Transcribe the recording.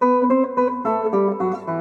Música